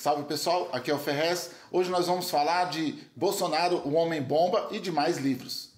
Salve pessoal, aqui é o Ferrez. Hoje nós vamos falar de Bolsonaro, o Homem Bomba e de mais livros.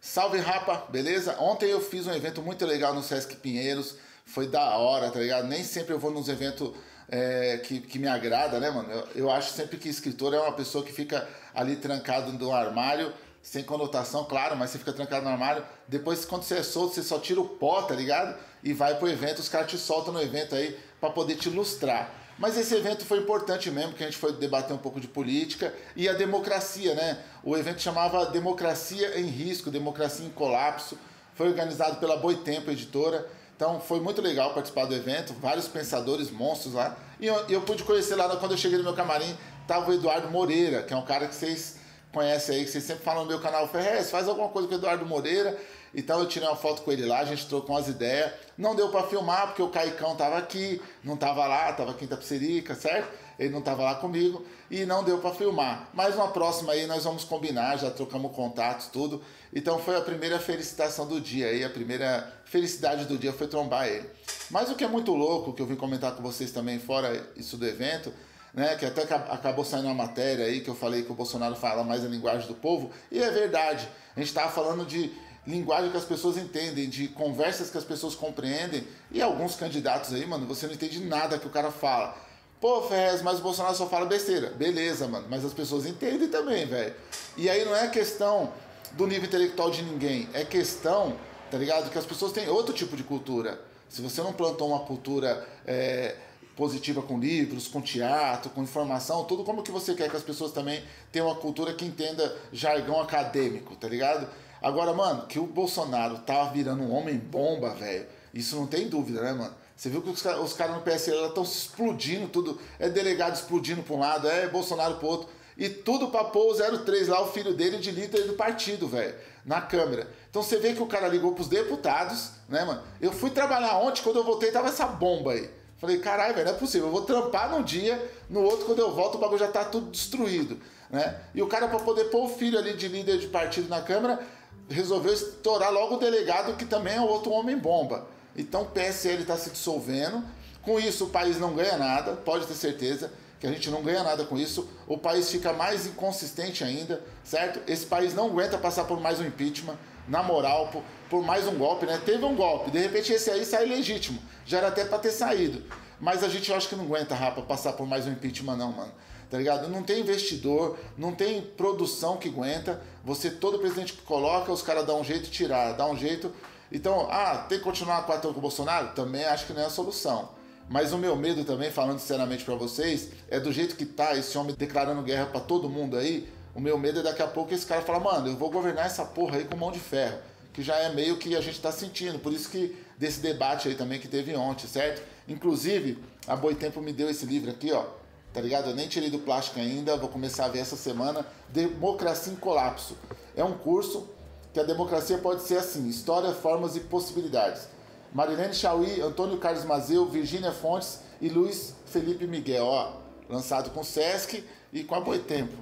Salve rapa, beleza? Ontem eu fiz um evento muito legal no Sesc Pinheiros, foi da hora, tá ligado? Nem sempre eu vou nos eventos é, que, que me agrada, né, mano? Eu, eu acho sempre que escritor é uma pessoa que fica ali trancado no armário sem conotação, claro, mas você fica trancado no armário. Depois, quando você é solto, você só tira o pó, tá ligado? E vai pro evento, os caras te soltam no evento aí para poder te ilustrar. Mas esse evento foi importante mesmo, que a gente foi debater um pouco de política e a democracia, né? O evento chamava Democracia em Risco, Democracia em Colapso. Foi organizado pela Boitempo Editora. Então foi muito legal participar do evento, vários pensadores monstros lá. E eu, eu pude conhecer lá quando eu cheguei no meu camarim, tava o Eduardo Moreira, que é um cara que vocês conhece aí, que vocês sempre falam no meu canal, Ferrez, faz alguma coisa com o Eduardo Moreira. Então eu tirei uma foto com ele lá, a gente trocou umas ideias. Não deu para filmar porque o Caicão tava aqui, não tava lá, tava aqui em Tapicerica, certo? Ele não tava lá comigo e não deu para filmar. Mas uma próxima aí nós vamos combinar, já trocamos contatos, tudo. Então foi a primeira felicitação do dia aí, a primeira felicidade do dia foi trombar ele. Mas o que é muito louco, que eu vim comentar com vocês também fora isso do evento, né, que até acabou saindo uma matéria aí que eu falei que o Bolsonaro fala mais a linguagem do povo, e é verdade. A gente estava falando de linguagem que as pessoas entendem, de conversas que as pessoas compreendem, e alguns candidatos aí, mano, você não entende nada que o cara fala. Pô, Ferrez, mas o Bolsonaro só fala besteira. Beleza, mano, mas as pessoas entendem também, velho. E aí não é questão do nível intelectual de ninguém, é questão, tá ligado? Que as pessoas têm outro tipo de cultura. Se você não plantou uma cultura. É, positiva com livros, com teatro, com informação, tudo como que você quer que as pessoas também tenham uma cultura que entenda jargão acadêmico, tá ligado? Agora, mano, que o Bolsonaro tá virando um homem bomba, velho, isso não tem dúvida, né, mano? Você viu que os, caras no PSL estão explodindo tudo, é delegado explodindo para um lado, é Bolsonaro pro outro, e tudo pra pôr o 03 lá, o filho dele, de líder do partido, velho, na Câmara. Então você vê que o cara ligou pros deputados, né, mano? Eu fui trabalhar ontem, quando eu voltei, tava essa bomba aí. Falei, caralho, velho, não é possível. Eu vou trampar num dia, no outro, quando eu volto, o bagulho já tá tudo destruído. Né? E o cara, para poder pôr o filho ali de líder de partido na Câmara, resolveu estourar logo o delegado, que também é outro homem bomba. Então o PSL está se dissolvendo. Com isso, o país não ganha nada, pode ter certeza que a gente não ganha nada com isso. O país fica mais inconsistente ainda, certo? Esse país não aguenta passar por mais um impeachment na moral, por, por, mais um golpe, né? Teve um golpe, de repente esse aí sai legítimo. Já era até para ter saído. Mas a gente acho que não aguenta, rapa, passar por mais um impeachment, não, mano. Tá ligado? Não tem investidor, não tem produção que aguenta. Você, todo presidente que coloca, os caras dão um jeito de tirar, dá um jeito. Então, ah, tem que continuar com o Bolsonaro? Também acho que não é a solução. Mas o meu medo também, falando sinceramente para vocês, é do jeito que tá esse homem declarando guerra para todo mundo aí, o meu medo é daqui a pouco esse cara falar, mano, eu vou governar essa porra aí com mão de ferro. Que já é meio que a gente está sentindo. Por isso que desse debate aí também que teve ontem, certo? Inclusive, a Boitempo me deu esse livro aqui, ó. Tá ligado? Eu nem tirei do plástico ainda, vou começar a ver essa semana. Democracia em Colapso. É um curso que a democracia pode ser assim: história, formas e possibilidades. Marilene Chauí, Antônio Carlos Mazeu, Virgínia Fontes e Luiz Felipe Miguel, ó. Lançado com o Sesc e com a Boitempo.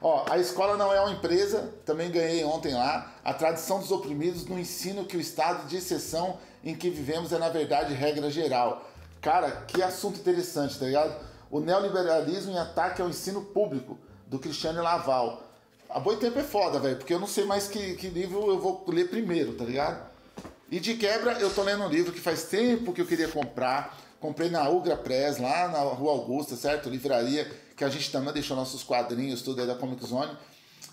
Ó, a escola não é uma empresa, também ganhei ontem lá. A tradição dos oprimidos no ensino que o estado de exceção em que vivemos é, na verdade, regra geral. Cara, que assunto interessante, tá ligado? O neoliberalismo em ataque ao ensino público, do Cristiano Laval. A Boi Tempo é foda, velho, porque eu não sei mais que, que livro eu vou ler primeiro, tá ligado? E de quebra, eu tô lendo um livro que faz tempo que eu queria comprar Comprei na Ugra Press, lá na Rua Augusta, certo? Livraria, que a gente também deixou nossos quadrinhos, tudo aí da Comic Zone.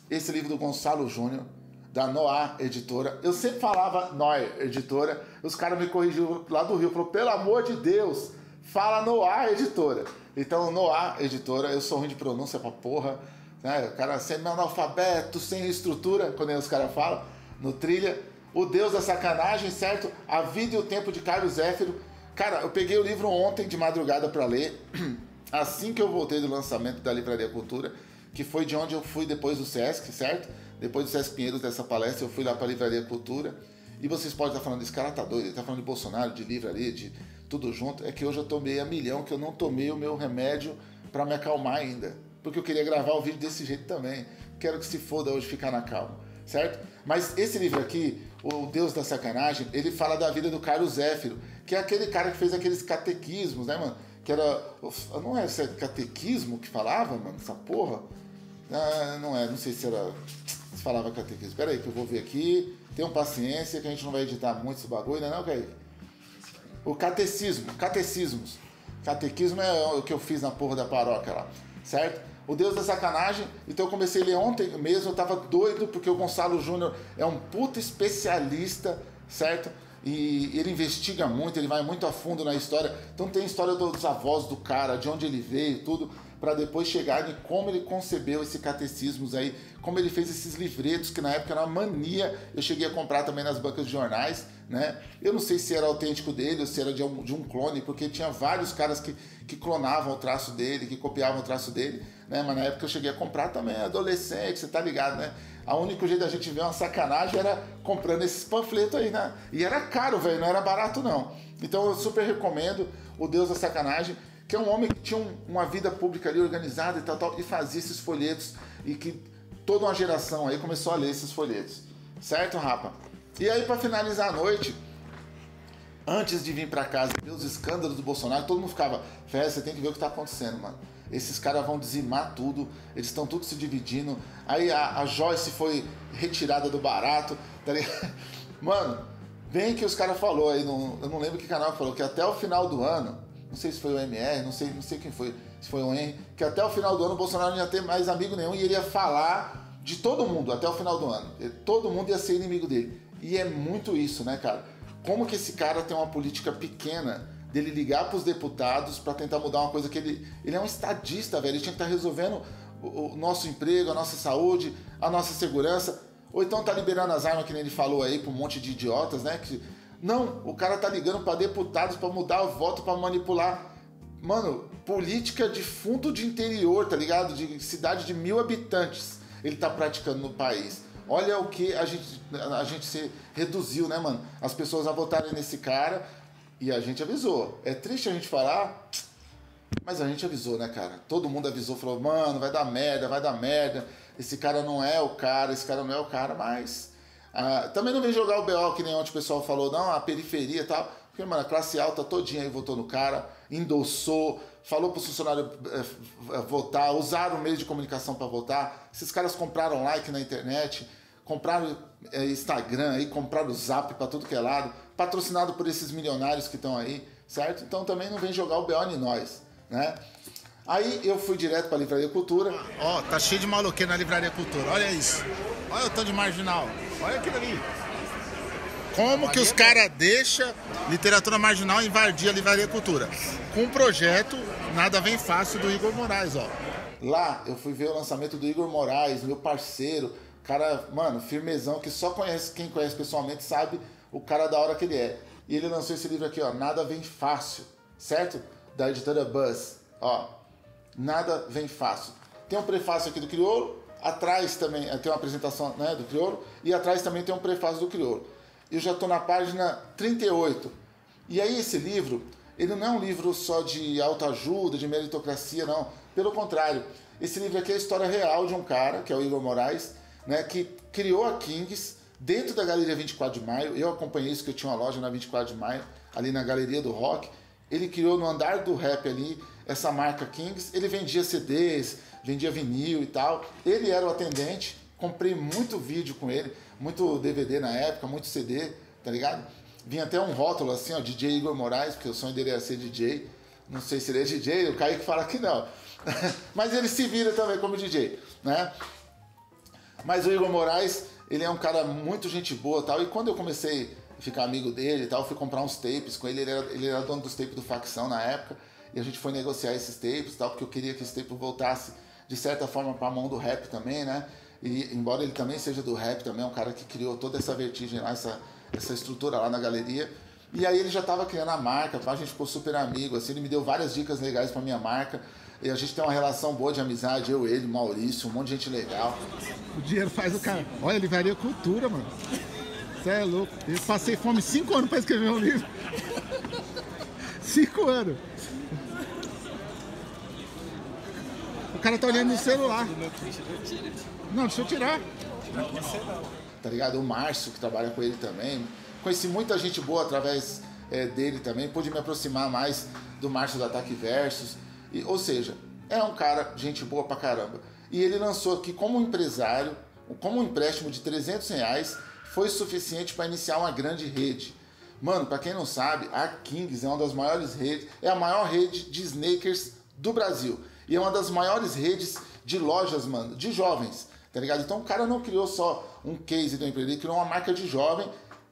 Esse livro do Gonçalo Júnior, da Noah Editora. Eu sempre falava Noir Editora, os caras me corrigiram lá do Rio, falou, pelo amor de Deus, fala Noah Editora. Então, Noah Editora, eu sou ruim de pronúncia pra porra, né? O cara sendo analfabeto, sem estrutura, quando os caras falam, no trilha. O Deus da Sacanagem, certo? A Vida e o Tempo de Carlos Zéfiro Cara, eu peguei o livro ontem de madrugada para ler, assim que eu voltei do lançamento da Livraria Cultura, que foi de onde eu fui depois do Sesc, certo? Depois do Sesc Pinheiros dessa palestra, eu fui lá para a Livraria Cultura. E vocês podem estar falando, esse cara tá doido, ele tá falando de Bolsonaro, de livraria, de tudo junto. É que hoje eu tomei a milhão, que eu não tomei o meu remédio para me acalmar ainda. Porque eu queria gravar o vídeo desse jeito também. Quero que se foda hoje ficar na calma, certo? Mas esse livro aqui, o Deus da Sacanagem, ele fala da vida do Carlos Zéfiro, que é aquele cara que fez aqueles catequismos, né, mano? Que era. Não é catequismo que falava, mano, essa porra? Ah, não é, não sei se era. Se falava catequismo. Pera aí, que eu vou ver aqui. Tenham paciência que a gente não vai editar muito esse bagulho, né, não, Kaique? O catecismo, catecismos. Catequismo é o que eu fiz na porra da paróquia lá, certo? O Deus da Sacanagem, então eu comecei a ler ontem mesmo, eu tava doido, porque o Gonçalo Júnior é um puta especialista, certo? E ele investiga muito, ele vai muito a fundo na história. Então tem história dos avós do cara, de onde ele veio, tudo para depois chegar em como ele concebeu esse catecismos aí, como ele fez esses livretos, que na época era uma mania, eu cheguei a comprar também nas bancas de jornais, né? Eu não sei se era autêntico dele ou se era de um, de um clone, porque tinha vários caras que, que clonavam o traço dele, que copiavam o traço dele, né? Mas na época eu cheguei a comprar também, adolescente, você tá ligado, né? O único jeito da gente ver uma sacanagem era comprando esses panfletos aí, né? E era caro, velho, não era barato não. Então eu super recomendo o Deus da Sacanagem que é um homem que tinha um, uma vida pública ali organizada e tal, tal, e fazia esses folhetos e que toda uma geração aí começou a ler esses folhetos. Certo, rapa? E aí, para finalizar a noite, antes de vir para casa ver os escândalos do Bolsonaro, todo mundo ficava, Fé, você tem que ver o que tá acontecendo, mano. Esses caras vão dizimar tudo, eles estão tudo se dividindo. Aí a, a Joyce foi retirada do barato, tá? Mano, bem que os caras falou aí, eu não lembro que canal falou, que até o final do ano não sei se foi o MR, não sei, não sei quem foi, se foi o Henry, que até o final do ano o Bolsonaro não ia ter mais amigo nenhum e ele ia falar de todo mundo até o final do ano. Todo mundo ia ser inimigo dele. E é muito isso, né, cara? Como que esse cara tem uma política pequena dele ligar para os deputados para tentar mudar uma coisa que ele. Ele é um estadista, velho. Ele tinha que estar tá resolvendo o, o nosso emprego, a nossa saúde, a nossa segurança. Ou então tá liberando as armas, que nem ele falou aí, para um monte de idiotas, né? Que não, o cara tá ligando para deputados para mudar o voto, para manipular. Mano, política de fundo de interior, tá ligado? De cidade de mil habitantes ele tá praticando no país. Olha o que a gente, a gente se reduziu, né, mano? As pessoas a votarem nesse cara e a gente avisou. É triste a gente falar, mas a gente avisou, né, cara? Todo mundo avisou, falou, mano, vai dar merda, vai dar merda. Esse cara não é o cara, esse cara não é o cara, mas ah, também não vem jogar o BO, que nem ontem o pessoal falou, não, a periferia e tal. Porque, mano, a classe alta todinha aí votou no cara, endossou, falou pro funcionário é, votar, usaram o meio de comunicação para votar. Esses caras compraram like na internet, compraram é, Instagram aí, compraram Zap para tudo que é lado, patrocinado por esses milionários que estão aí, certo? Então também não vem jogar o BO em nós, né? Aí eu fui direto para a Livraria Cultura. Ó, oh, tá cheio de maluqueiro na Livraria Cultura, olha isso. Olha o tanto de marginal. Olha aquilo ali. Como que os caras deixam literatura marginal invadir a Livraria Cultura? Com um projeto Nada Vem Fácil do Igor Moraes, ó. Lá eu fui ver o lançamento do Igor Moraes, meu parceiro. Cara, mano, firmezão, que só conhece, quem conhece pessoalmente sabe o cara da hora que ele é. E ele lançou esse livro aqui, ó, Nada Vem Fácil, certo? Da editora Buzz. Ó, Nada Vem Fácil. Tem um prefácio aqui do Criolo, Atrás também eh, tem uma apresentação né, do Criolo e atrás também tem um prefácio do Criolo. Eu já estou na página 38. E aí esse livro, ele não é um livro só de autoajuda, de meritocracia, não. Pelo contrário, esse livro aqui é a história real de um cara, que é o Igor Moraes, né, que criou a Kings dentro da Galeria 24 de Maio. Eu acompanhei isso, que eu tinha uma loja na 24 de Maio, ali na Galeria do Rock. Ele criou no andar do rap ali essa marca Kings. Ele vendia CDs, vendia vinil e tal. Ele era o atendente, comprei muito vídeo com ele, muito DVD na época, muito CD, tá ligado? Vinha até um rótulo assim, ó, DJ Igor Moraes, porque o sonho dele era ser DJ. Não sei se ele é DJ, o Kaique fala que não. Mas ele se vira também como DJ, né? Mas o Igor Moraes, ele é um cara muito gente boa tal. E quando eu comecei a ficar amigo dele e tal, fui comprar uns tapes com ele, ele era, ele era dono dos tapes do Facção na época. E a gente foi negociar esses tapes tal, porque eu queria que esse tape voltasse de certa forma para a mão do rap também, né? E embora ele também seja do rap, também é um cara que criou toda essa vertigem lá, essa, essa estrutura lá na galeria. E aí ele já estava criando a marca, a gente ficou super amigo, assim, ele me deu várias dicas legais para minha marca. E a gente tem uma relação boa de amizade, eu, ele, Maurício, um monte de gente legal. O dinheiro faz o cara. Olha, livraria cultura, mano. Você é louco. Eu passei fome cinco anos para escrever um livro. Cinco anos. cara tá olhando no celular. Não, deixa eu tirar. tá ligado? O Márcio, que trabalha com ele também. Conheci muita gente boa através é, dele também, pude me aproximar mais do Márcio do Ataque Versus. E, ou seja, é um cara, gente boa pra caramba. E ele lançou aqui como empresário, como um empréstimo de 300 reais, foi suficiente para iniciar uma grande rede. Mano, para quem não sabe, a Kings é uma das maiores redes, é a maior rede de snakers do Brasil. E é uma das maiores redes de lojas, mano, de jovens, tá ligado? Então o cara não criou só um case do empreendedor, ele criou uma marca de jovem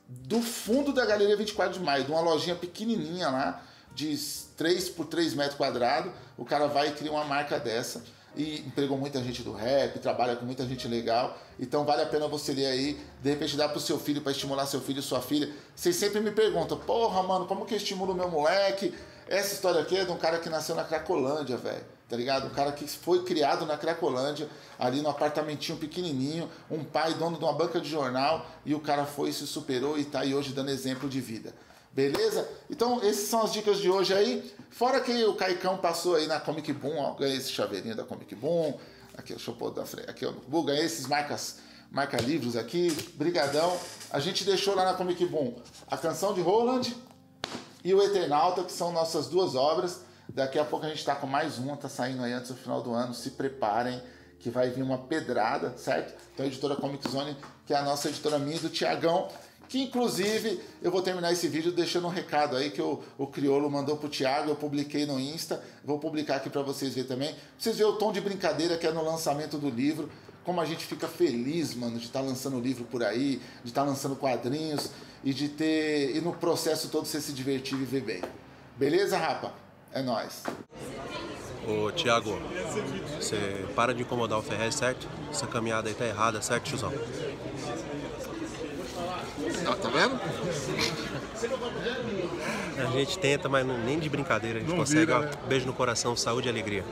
do fundo da Galeria 24 de Maio, de uma lojinha pequenininha lá, de 3 por 3 metros quadrados. O cara vai e cria uma marca dessa e empregou muita gente do rap, trabalha com muita gente legal. Então vale a pena você ler aí, de repente dar pro seu filho para estimular seu filho e sua filha. Vocês sempre me perguntam, porra, mano, como que eu estimulo meu moleque? Essa história aqui é de um cara que nasceu na Cracolândia, velho. Tá ligado? Um cara que foi criado na Cracolândia, ali no apartamentinho pequenininho, um pai dono de uma banca de jornal, e o cara foi, se superou e tá aí hoje dando exemplo de vida. Beleza? Então, essas são as dicas de hoje aí. Fora que o Caicão passou aí na Comic Boom, ó, ganhei esse chaveirinho da Comic Boom. Aqui, deixa eu pôr da frente. Aqui, ó, ganhei esses marcas, marca livros aqui. Brigadão. A gente deixou lá na Comic Boom a canção de Roland e o Eternauta, que são nossas duas obras. Daqui a pouco a gente está com mais uma, tá saindo aí antes do final do ano. Se preparem, que vai vir uma pedrada, certo? Então, a editora Comic Zone, que é a nossa editora minha do Tiagão que inclusive eu vou terminar esse vídeo deixando um recado aí que o, o Criolo mandou pro Thiago, eu publiquei no Insta, vou publicar aqui para vocês verem também. Pra vocês verem o tom de brincadeira que é no lançamento do livro, como a gente fica feliz, mano, de estar tá lançando livro por aí, de estar tá lançando quadrinhos e de ter, e no processo todo você se divertir e viver bem. Beleza, rapa? É nós. Ô, Thiago, você para de incomodar o Ferrez, certo? Essa caminhada aí tá errada, certo, tiozão? Tá, tá vendo? A gente tenta, mas nem de brincadeira a gente não consegue. Vira, né? Beijo no coração, saúde e alegria.